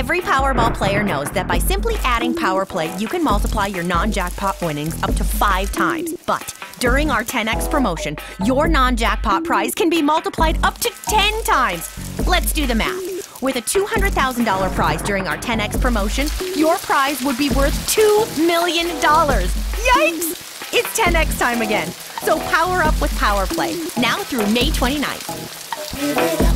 Every Powerball player knows that by simply adding Powerplay, you can multiply your non jackpot winnings up to five times. But during our 10x promotion, your non jackpot prize can be multiplied up to 10 times. Let's do the math. With a $200,000 prize during our 10x promotion, your prize would be worth $2 million. Yikes! It's 10x time again. So power up with Powerplay now through May 29th.